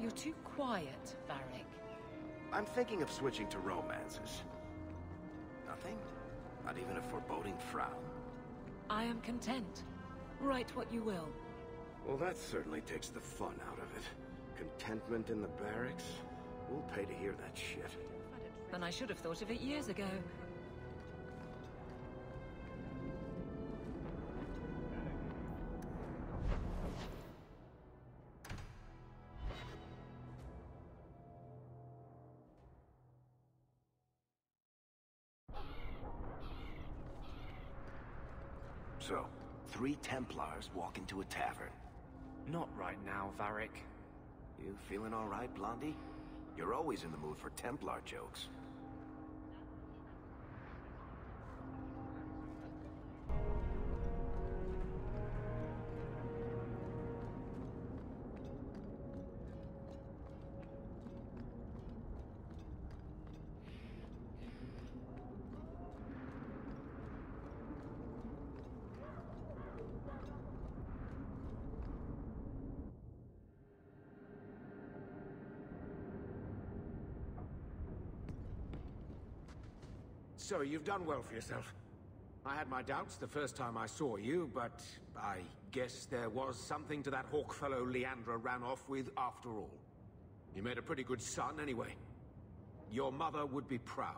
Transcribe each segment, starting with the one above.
You're too quiet, Varric. I'm thinking of switching to romances. Nothing? Not even a foreboding frown? I am content. Write what you will. Well, that certainly takes the fun out of it. Contentment in the barracks? We'll pay to hear that shit. Then I should have thought of it years ago. So, three Templars walk into a tavern. Not right now, Varric. You feeling all right, Blondie? You're always in the mood for Templar jokes. So, you've done well for yourself. I had my doubts the first time I saw you, but I guess there was something to that hawk fellow Leandra ran off with after all. You made a pretty good son anyway. Your mother would be proud.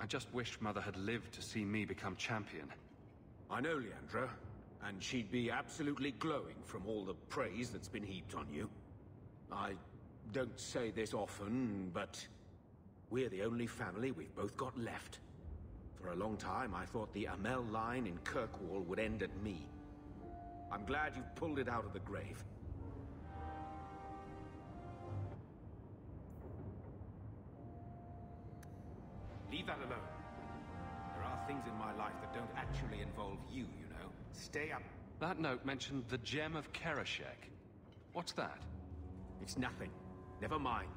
I just wish Mother had lived to see me become champion. I know Leandra, and she'd be absolutely glowing from all the praise that's been heaped on you. I don't say this often, but we're the only family we've both got left. For a long time, I thought the Amell line in Kirkwall would end at me. I'm glad you've pulled it out of the grave. Leave that alone. There are things in my life that don't actually involve you, you know. Stay up. That note mentioned the Gem of Kereshek. What's that? It's nothing. Never mind.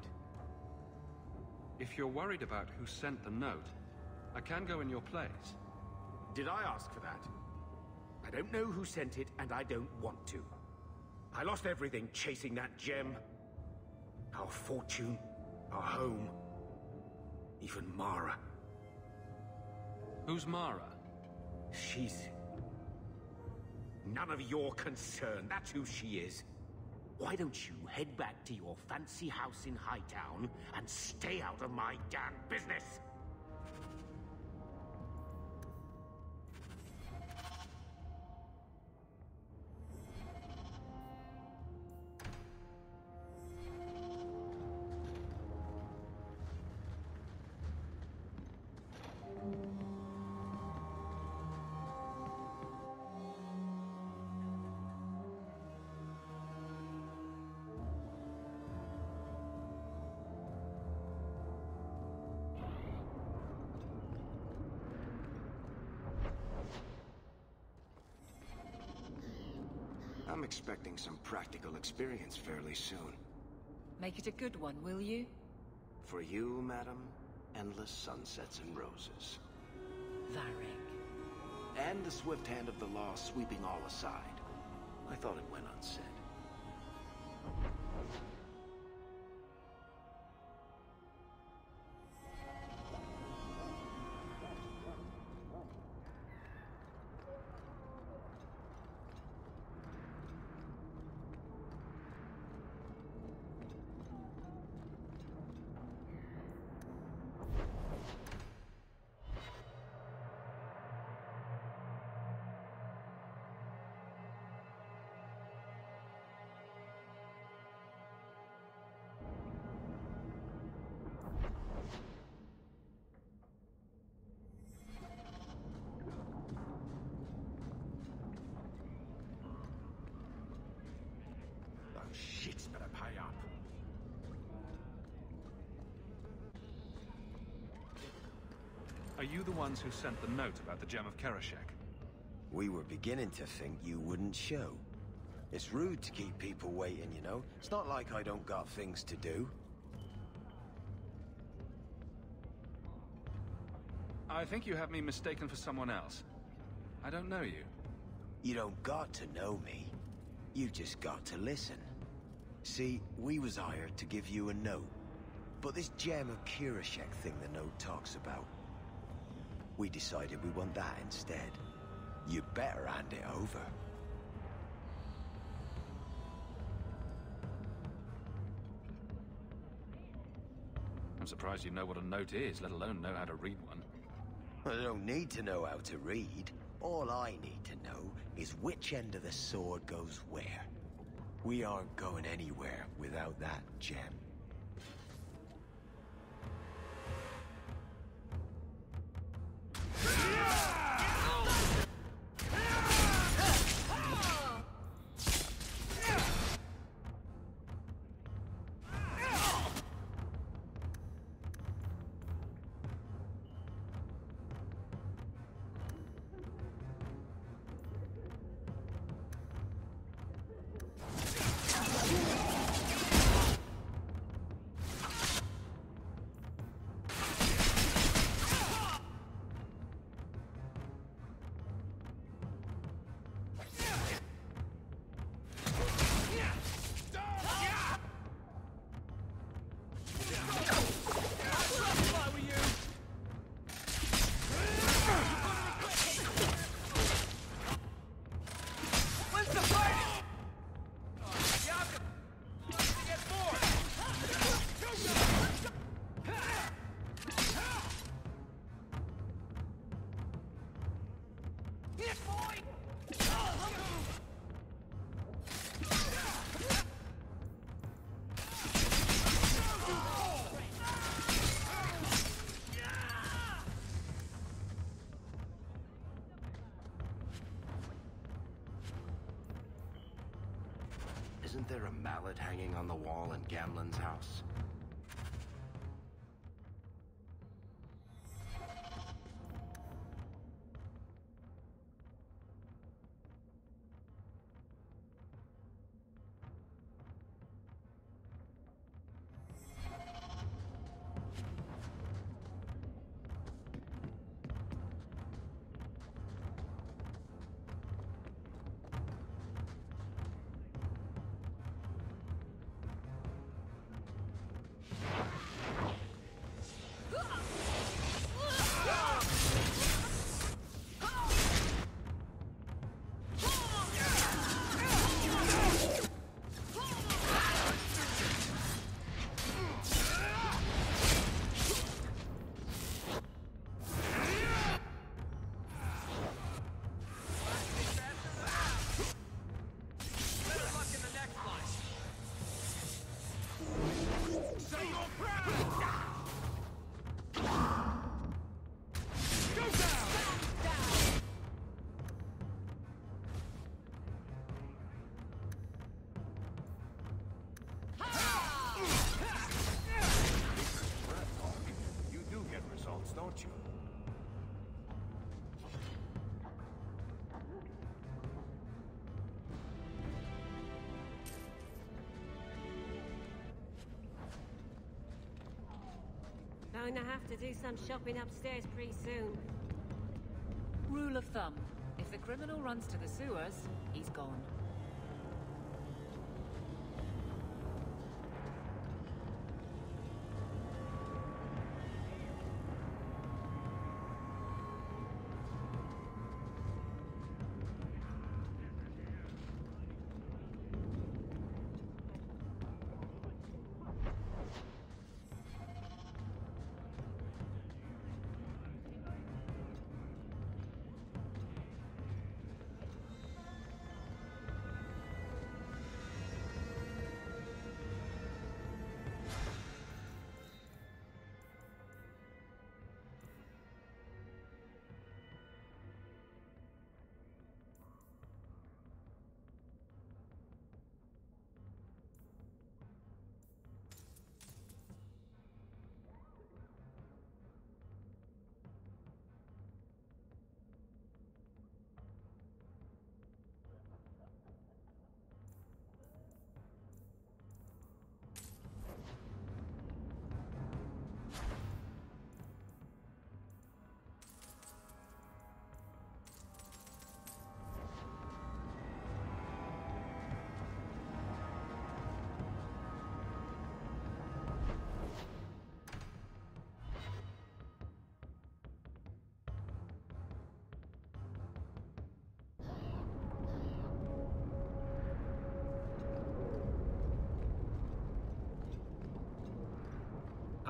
If you're worried about who sent the note, I can go in your place. Did I ask for that? I don't know who sent it, and I don't want to. I lost everything chasing that gem. Our fortune, our home, even Mara. Who's Mara? She's... None of your concern, that's who she is. Why don't you head back to your fancy house in Hightown and stay out of my damn business? Expecting some practical experience fairly soon. Make it a good one, will you? For you, madam, endless sunsets and roses. Varric. And the swift hand of the law sweeping all aside. I thought it went unsaid. You the ones who sent the note about the Gem of Kereshek? We were beginning to think you wouldn't show. It's rude to keep people waiting, you know? It's not like I don't got things to do. I think you have me mistaken for someone else. I don't know you. You don't got to know me. You just got to listen. See, we was hired to give you a note. But this gem of Kirishek thing the note talks about, we decided we want that instead. You better hand it over. I'm surprised you know what a note is, let alone know how to read one. I don't need to know how to read. All I need to know is which end of the sword goes where. We aren't going anywhere without that gem. Isn't there a mallet hanging on the wall in Gamlen's house? Results, you? Going to have to do some shopping upstairs pretty soon. Rule of thumb. If the criminal runs to the sewers, he's gone.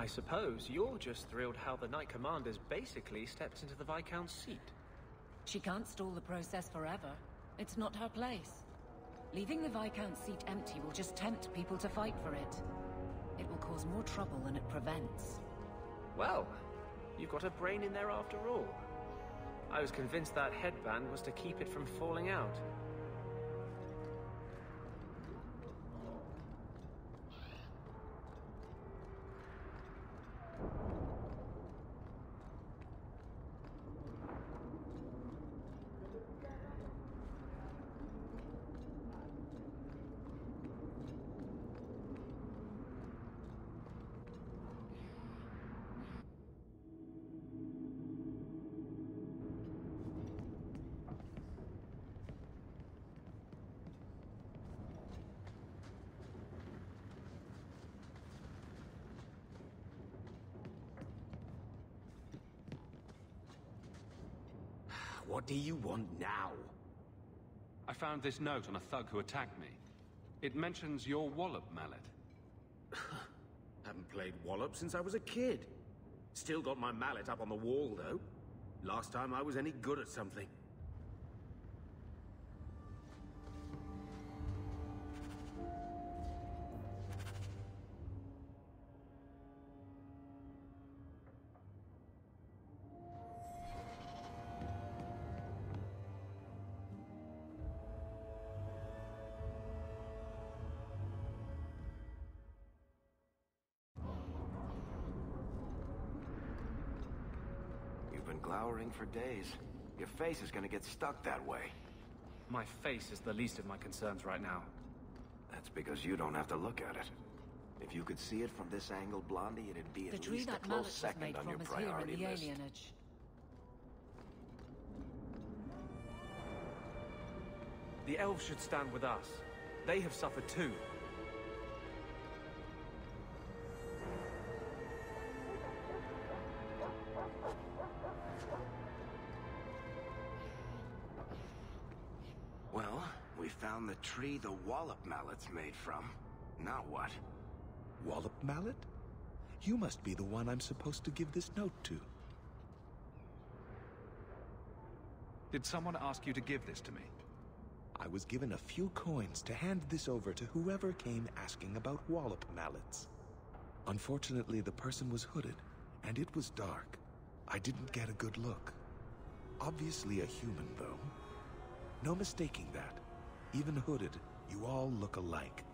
I suppose you're just thrilled how the Knight Commander's basically stepped into the Viscount's seat. She can't stall the process forever. It's not her place. Leaving the Viscount's seat empty will just tempt people to fight for it. It will cause more trouble than it prevents. Well, you've got a brain in there after all. I was convinced that headband was to keep it from falling out. What do you want now? I found this note on a thug who attacked me. It mentions your wallop mallet. Haven't played Wallop since I was a kid. Still got my mallet up on the wall, though. Last time I was any good at something. For days. Your face is gonna get stuck that way. My face is the least of my concerns right now. That's because you don't have to look at it. If you could see it from this angle, Blondie, it'd be The at tree least a that close mallet second made on your is here in priority list. alienage. The elves should stand with us. They have suffered too. The tree the Wallop mallet's made from. Now what? Wallop Mallet? You must be the one I'm supposed to give this note to. Did someone ask you to give this to me? I was given a few coins to hand this over to whoever came asking about Wallop Mallets. Unfortunately, the person was hooded, and it was dark. I didn't get a good look. Obviously a human, though. No mistaking that. Even hooded, you all look alike.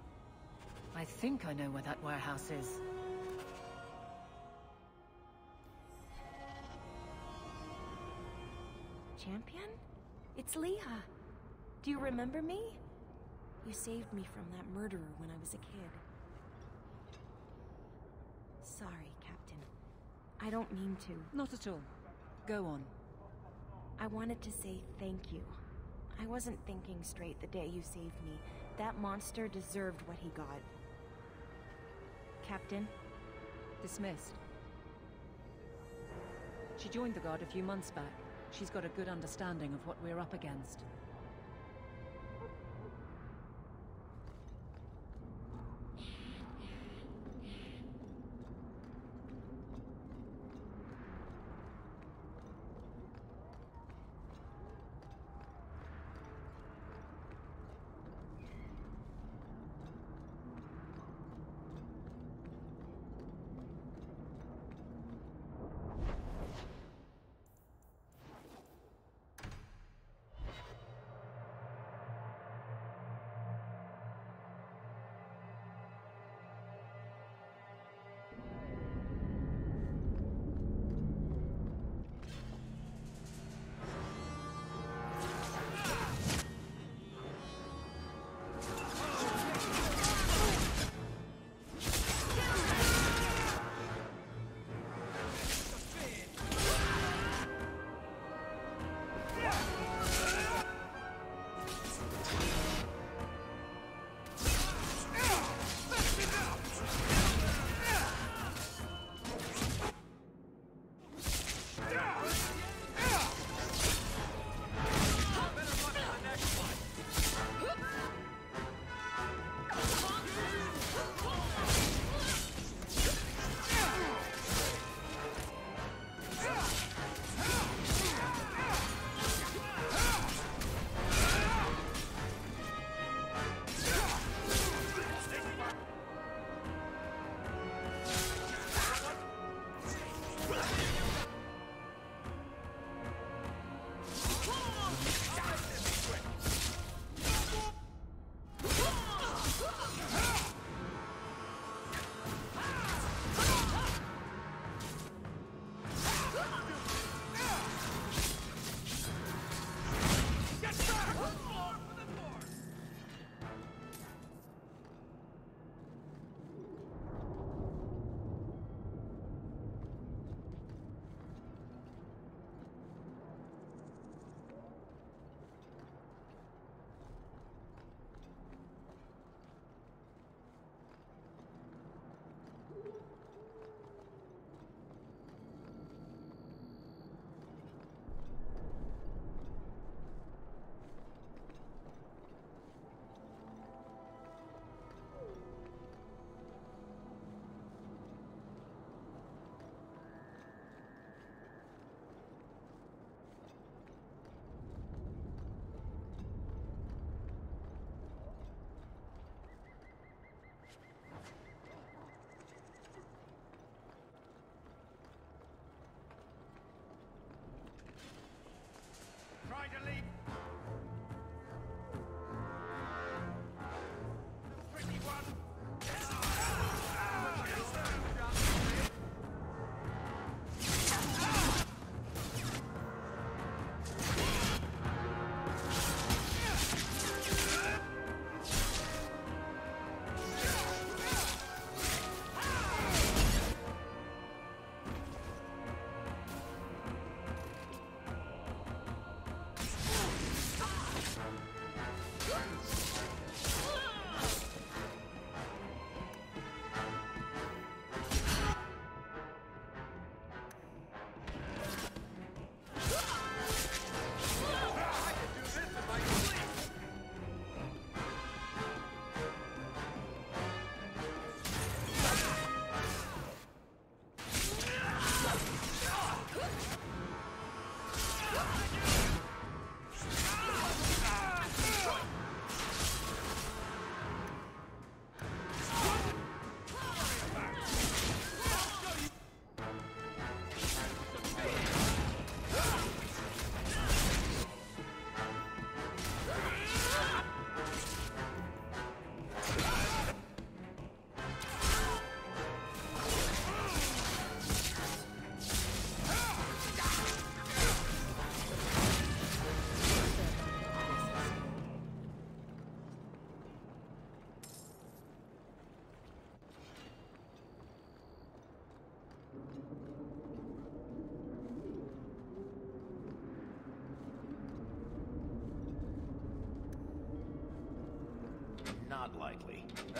I think I know where that warehouse is. Champion? It's Leah. Do you remember me? You saved me from that murderer when I was a kid. Sorry, Captain. I don't mean to. Not at all. Go on. I wanted to say thank you. I wasn't thinking straight the day you saved me. That monster deserved what he got. Captain, Dismissed. She joined the Guard a few months back. She's got a good understanding of what we're up against.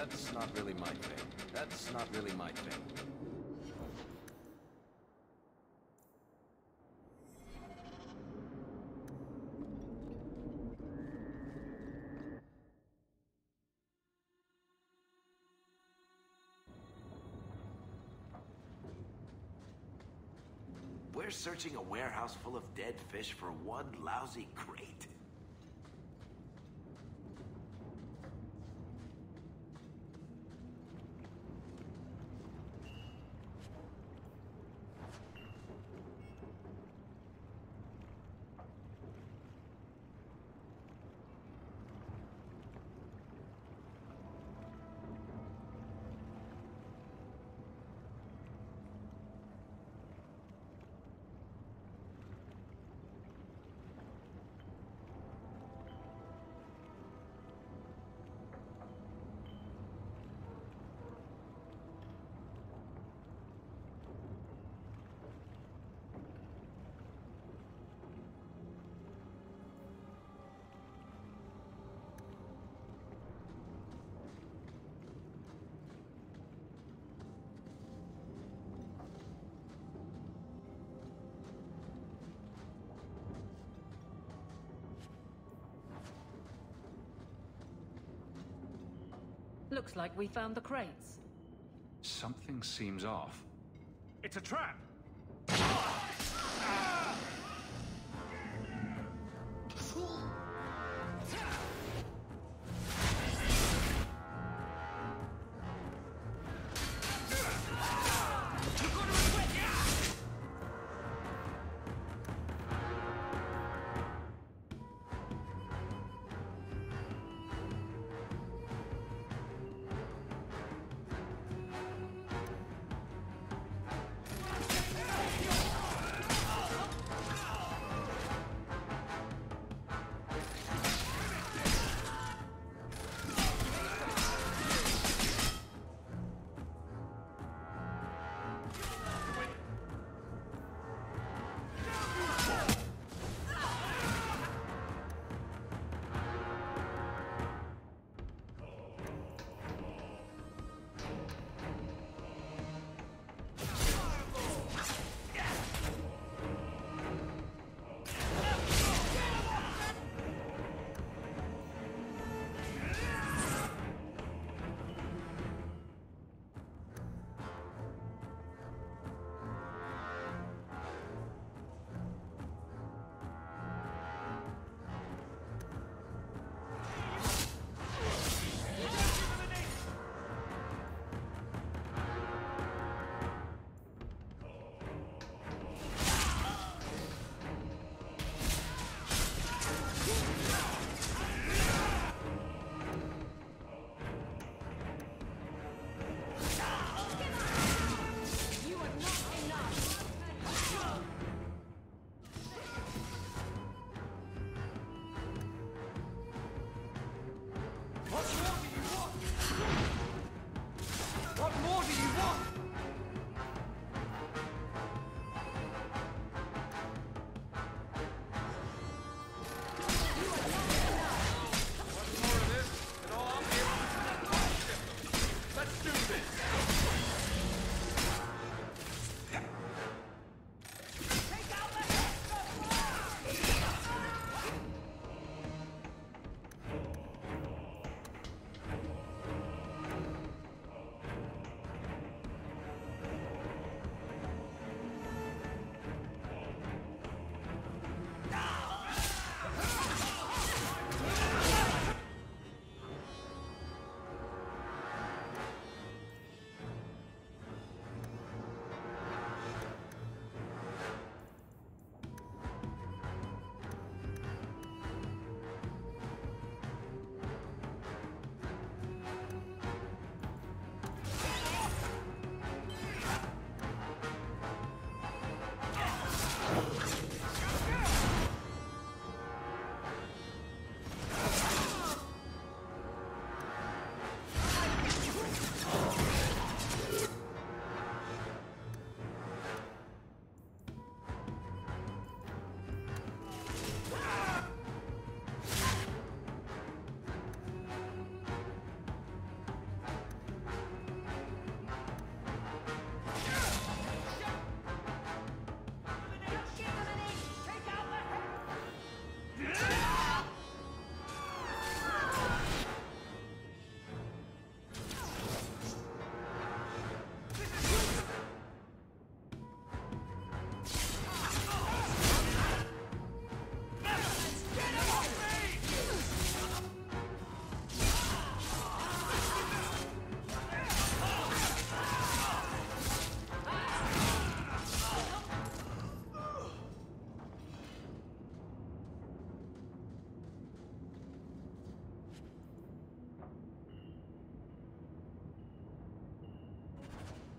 That's not really my thing. That's not really my thing. We're searching a warehouse full of dead fish for one lousy crate. Looks like we found the crates. Something seems off. It's a trap!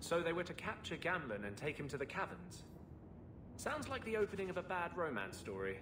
So they were to capture Gamlen and take him to the caverns. Sounds like the opening of a bad romance story.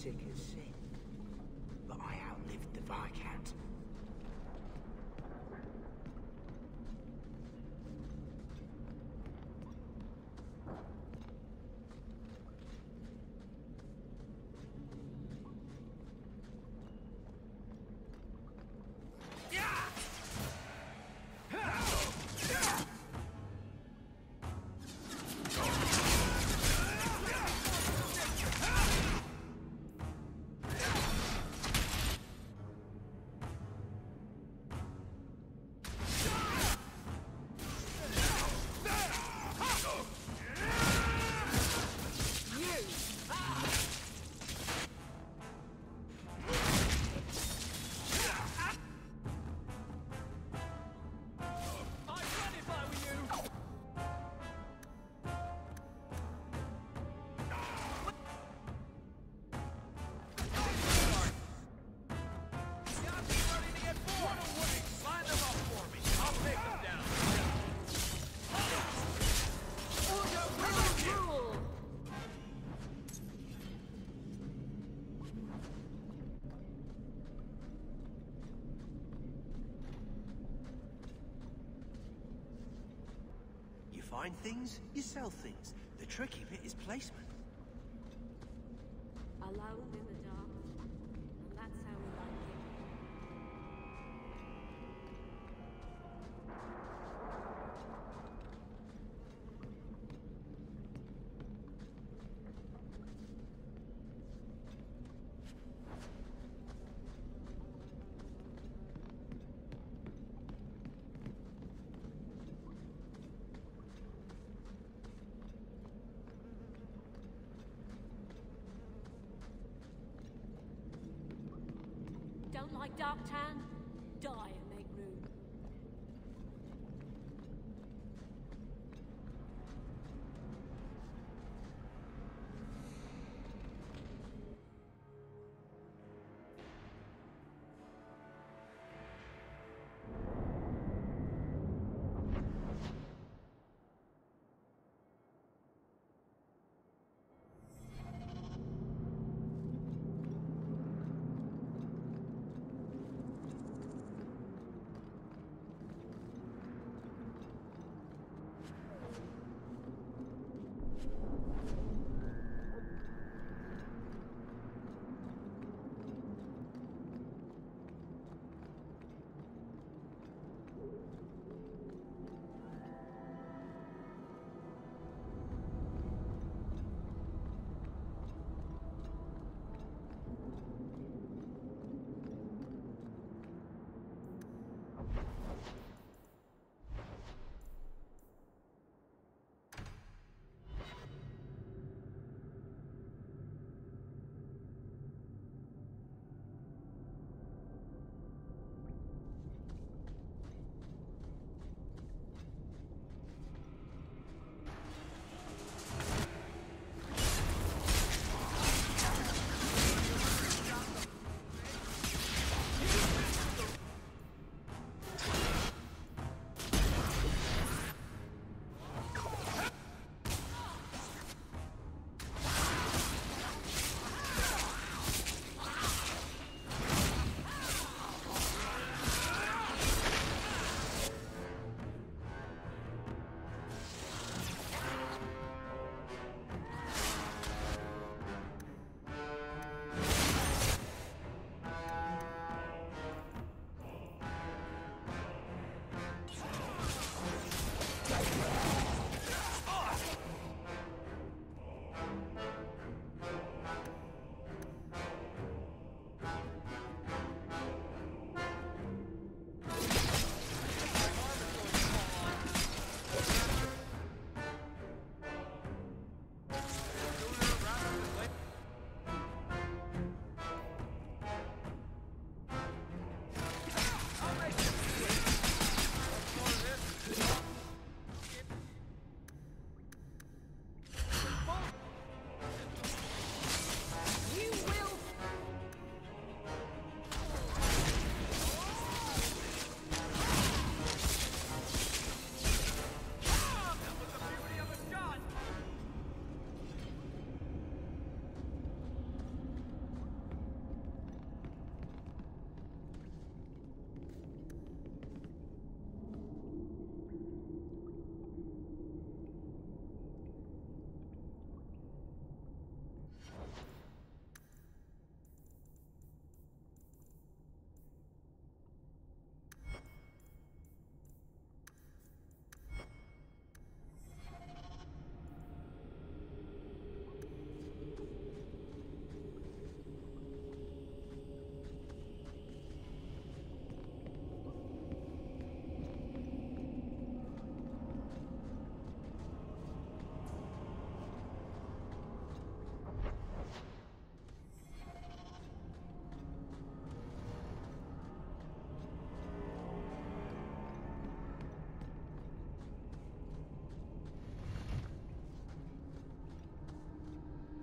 Sick as sin. But I outlived the Viscount. Find things, you sell things. The tricky bit is placement. Alone in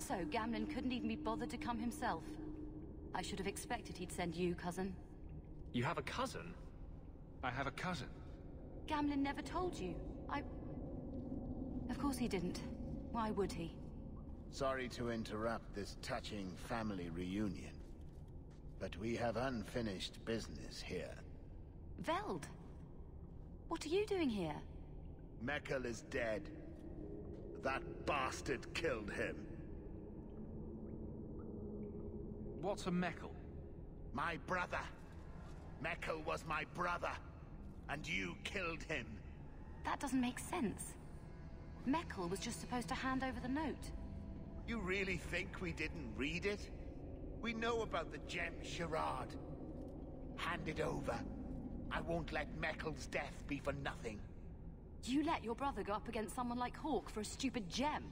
so Gamlen couldn't even be bothered to come himself. I should have expected he'd send you, cousin. You have a cousin? I have a cousin. Gamlen never told you. I... Of course he didn't. Why would he? Sorry to interrupt this touching family reunion, but we have unfinished business here. Veld! What are you doing here? Mekkel is dead. That bastard killed him. What's a Mekkel? My brother. Mekkel was my brother, and you killed him. That doesn't make sense. Mekkel was just supposed to hand over the note. You really think we didn't read it? We know about the gem charade. Hand it over. I won't let Mekkel's death be for nothing. You let your brother go up against someone like Hawke for a stupid gem.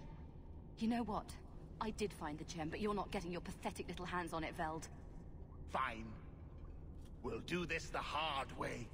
You know what? I did find the gem, but you're not getting your pathetic little hands on it, Veld. Fine. We'll do this the hard way.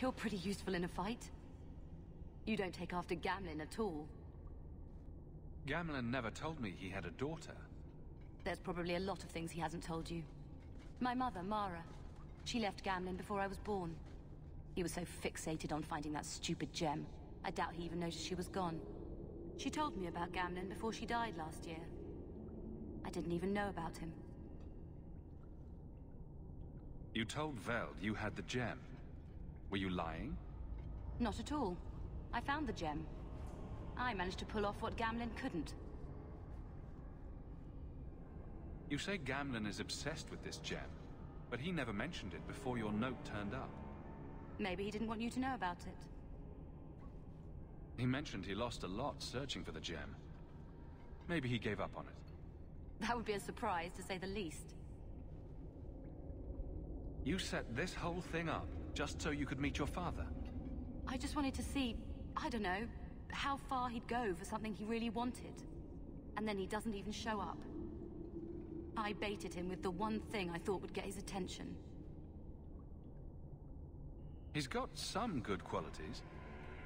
You're pretty useful in a fight. You don't take after Gamlen at all. Gamlen never told me he had a daughter. There's probably a lot of things he hasn't told you. My mother, Mara. She left Gamlen before I was born. He was so fixated on finding that stupid gem. I doubt he even noticed she was gone. She told me about Gamlen before she died last year. I didn't even know about him. You told Veld you had the gem. Were you lying? Not at all. I found the gem. I managed to pull off what Gamlen couldn't. You say Gamlen is obsessed with this gem, but he never mentioned it before your note turned up. Maybe he didn't want you to know about it. He mentioned he lost a lot searching for the gem. Maybe he gave up on it. That would be a surprise, to say the least. You set this whole thing up just so you could meet your father? I just wanted to see, I don't know, how far he'd go for something he really wanted. And then he doesn't even show up. I baited him with the one thing I thought would get his attention. He's got some good qualities.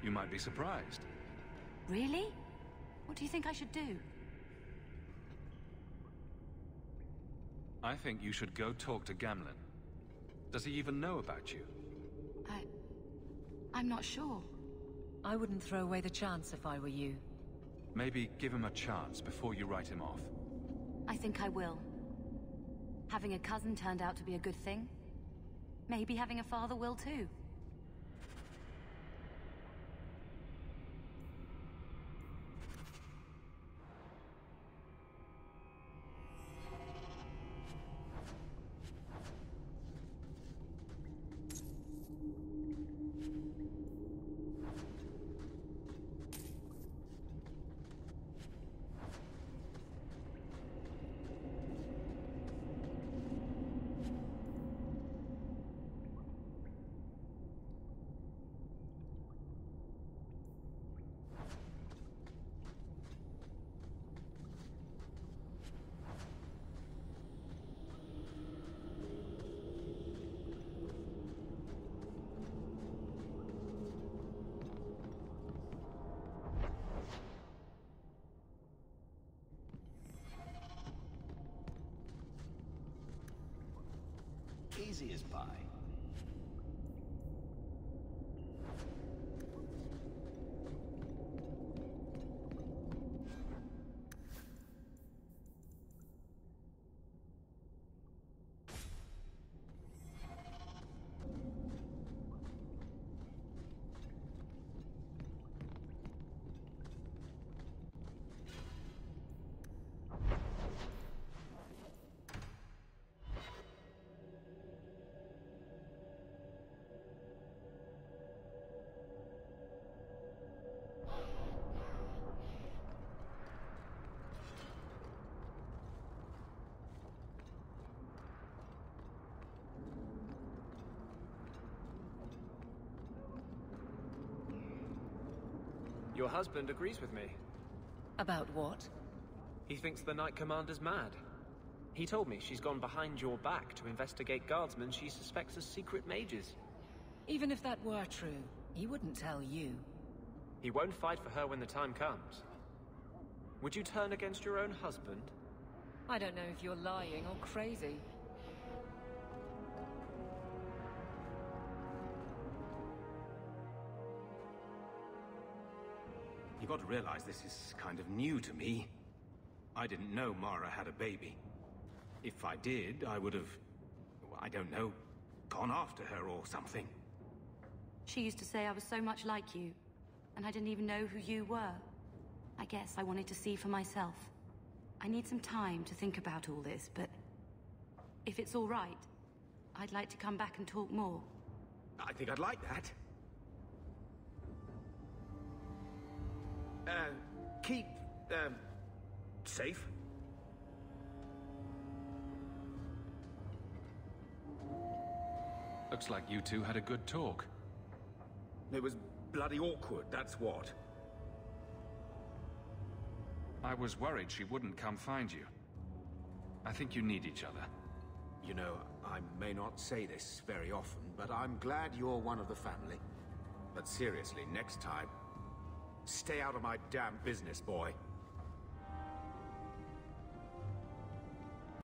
You might be surprised. Really? What do you think I should do? I think you should go talk to Gamlen. Does he even know about you? I... I'm not sure. I wouldn't throw away the chance if I were you. Maybe give him a chance before you write him off. I think I will. Having a cousin turned out to be a good thing. Maybe having a father will too. Easy as Your husband agrees with me. About what? He thinks the Knight Commander's mad. He told me she's gone behind your back to investigate guardsmen she suspects as secret mages. Even if that were true, he wouldn't tell you. He won't fight for her when the time comes. Would you turn against your own husband? I don't know if you're lying or crazy. You got to realize this is kind of new to me. I didn't know Mara had a baby. If I did, I would have, I don't know, gone after her or something. She used to say I was so much like you, and I didn't even know who you were. I guess I wanted to see for myself. I need some time to think about all this, but if it's all right, I'd like to come back and talk more. I think I'd like that. Uh, keep, um, safe. Looks like you two had a good talk. It was bloody awkward, that's what. I was worried she wouldn't come find you. I think you need each other. You know, I may not say this very often, but I'm glad you're one of the family. But seriously, next time, stay out of my damn business, boy.